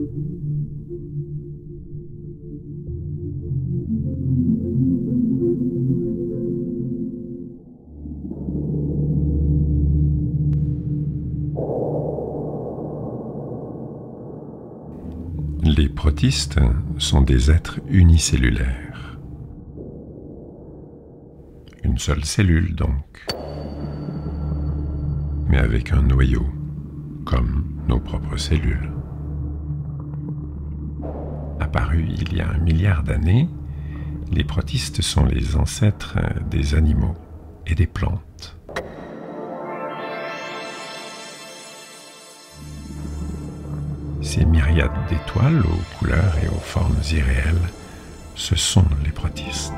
Les protistes sont des êtres unicellulaires. Une seule cellule donc, mais avec un noyau, comme nos propres cellules. Apparus il y a un milliard d'années, les protistes sont les ancêtres des animaux et des plantes. Ces myriades d'étoiles aux couleurs et aux formes irréelles, ce sont les protistes.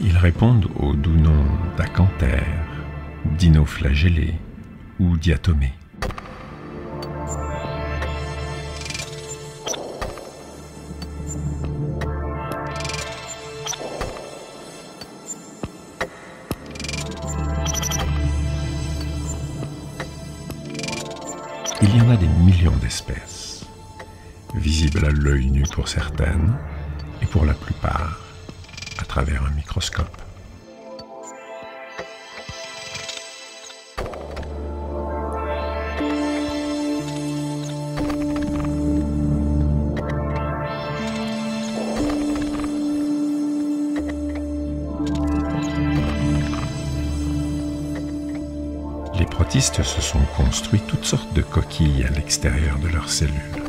Ils répondent au doux nom d'acanthères, d'inoflagellés ou diatomées. Il y en a des millions d'espèces, visibles à l'œil nu pour certaines, et pour la plupart à travers un microscope. Protistes se sont construits toutes sortes de coquilles à l'extérieur de leurs cellules,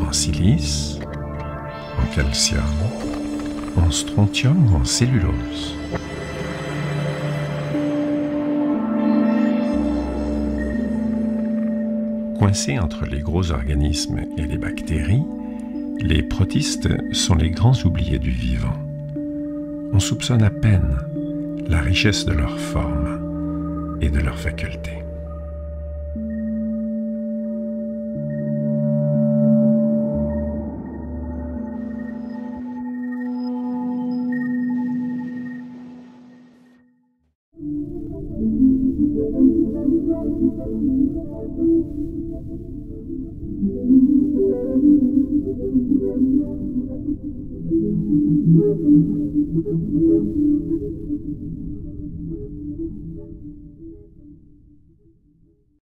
en silice, en calcium, en strontium ou en cellulose. Coincés entre les gros organismes et les bactéries, les protistes sont les grands oubliés du vivant. On soupçonne à peine la richesse de leur forme et de leurs facultés.